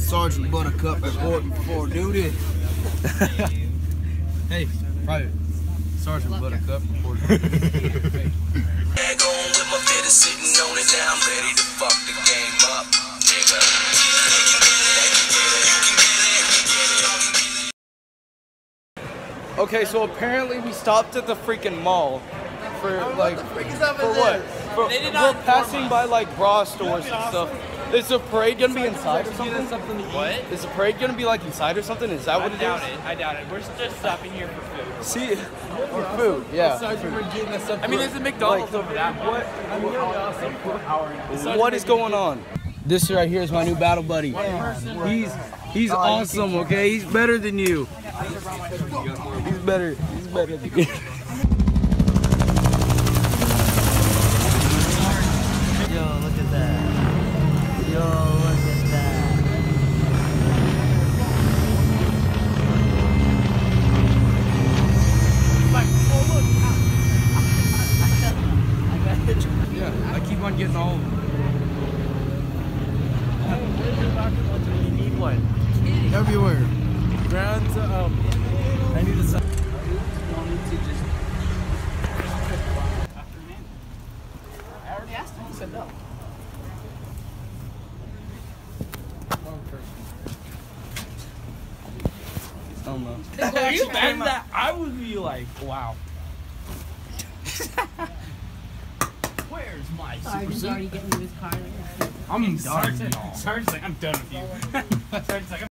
Sergeant Buttercup reporting for duty. hey, Private. Sergeant Buttercup reporting for duty. Bag on with my fitter sitting on it now. I'm ready to fuck the game up, nigga. They can get it, they can get it, you can get it, you can get it. Okay, so apparently we stopped at the freaking mall for like for what? For, They did we're not passing by like bra stores and stuff. Is the parade gonna be inside or something? What? Is the parade gonna be like inside or something? Is that I what it doubt is? it. I doubt it. We're just stopping here for food. See, for food, yeah. I mean, there's a McDonald's over that way. What is going on? This right here is my new battle buddy. He's he's awesome. Okay, he's better than you. He's better. He's better than you. Yeah, I keep on getting all of them. You need one. Everywhere. Grounds, um, I need a I already asked him. He said no. I don't you mad that? I would be like, wow. Where's my Sergeant's already getting to his car. I'm done. Sergeant, Sergeant's like, I'm done with you. Sergeant's like,